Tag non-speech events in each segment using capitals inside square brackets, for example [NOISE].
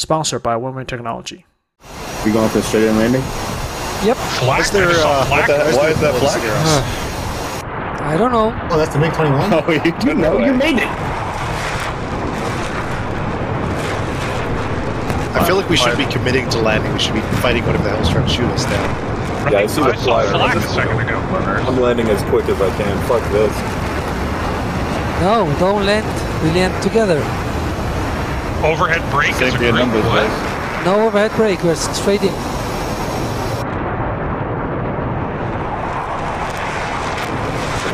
Sponsored by Winwing Technology. We going for a straight in landing? Yep. Flag? Is there, I uh, flag. what the- Why why is is that that flag? flag? I don't know. Oh, that's the MiG 21? [LAUGHS] Oh, you do know You made it! I feel like we should be committing to landing. We should be fighting whatever the hell's trying to shoot us down. Yeah, I see the flyer. flag a second ago. I'm landing as quick as I can. Fuck this. No, don't land. We land together. Overhead brake is a Safety in great numbers, what? boys. No overhead brake. We're straight in.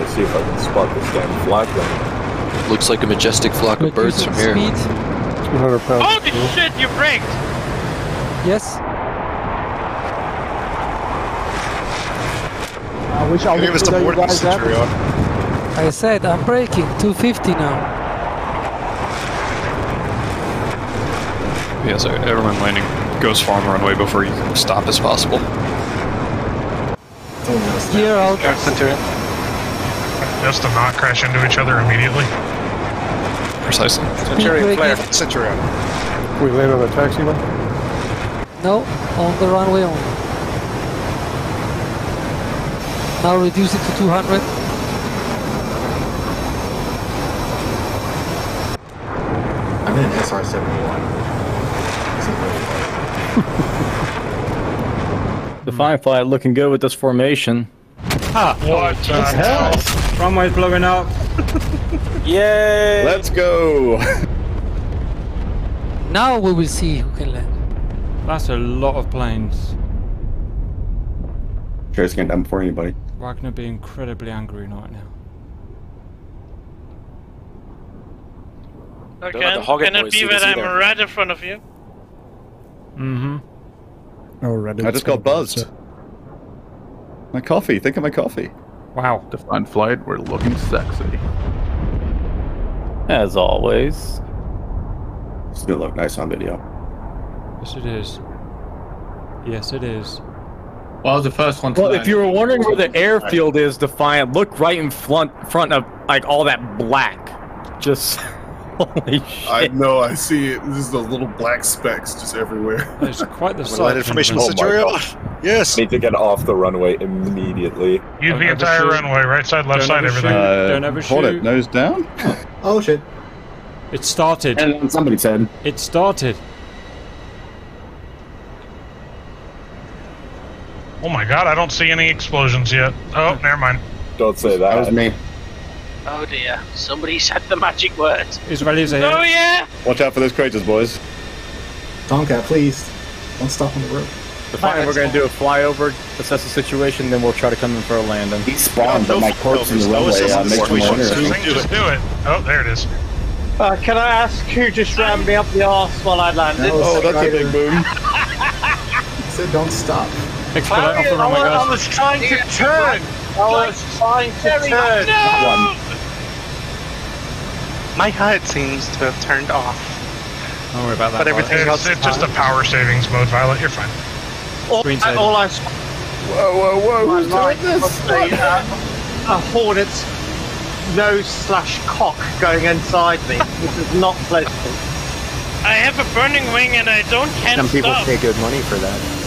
Let's see if I can spot this damn flag then. Looks like a majestic flock of birds from here. Speed. 200 pounds. Holy shit, you braked! Yes. I wish I Can you give us the boarding Centurion? I said I'm braking. 250 now. Yeah, so everyone landing goes far on the runway before you can stop as possible. Gear out. Just to not crash into each other immediately. Precisely. Speed braking. Centurion. we land on the taxiway? No, on the runway only. Now reduce it to 200. I'm in an SR-71. The Firefly looking good with this formation. What the hell? Runway's blowing up. [LAUGHS] Yay! Let's go. [LAUGHS] Now we will see who can land. That's a lot of planes. Sure, it's getting done before anybody. Wagner be incredibly angry right now. Don't the Hoggett can it boys be that I'm right in front of you? Mm-hmm. I just got buzzed. My coffee. Think of my coffee. Wow. Defiant flight, we're looking sexy. As always. It's gonna look nice on video. Yes, it is. Yes, it is. Well, I was the first one to Well, land. if you were wondering where the airfield is, Defiant, look right in front front of like all that black. Just holy shit. I know, I see it. This is those little black specks just everywhere. [LAUGHS] There's quite the Land sight. information, Oh my Centurion. gosh. Yes. Need to get off the runway immediately. Use the entire shoot. runway, right side, left Don't side, ever everything. shoot. Uh, Don't ever hold shoot. it. Nose down. [LAUGHS] Oh, shit. It started. And somebody said, It started. Oh my god, I don't see any explosions yet. Oh, never mind. Don't say that was that. me. Oh dear, somebody said the magic words. Israelis are Oh yeah! Watch out for those craters, boys. Tomcat, please. Don't stop on the road. Defiant, we're gonna do a flyover, assess the situation, then we'll try to come in for a landing. He spawned, No but my corpse in the flyovers, runway uh, makes the him more situation. just do it. Oh, there it is. Uh, can I ask who just rammed me up the arse while I landed? No, Oh, that's a big boom. He said don't stop. Expedite off the I, runway, was, I was trying to turn. I was trying to turn. One. My HUD seems to have turned off. Don't worry about that. But everything Violet. It's, it's just a power savings mode, Violet. You're fine. All, I, all I saw. Whoa, whoa, whoa! my Who's doing this? a, uh, a hornet's nose slash cock going inside me, which is not pleasant. I have a burning wing and I don't can't Some people stop. pay good money for that.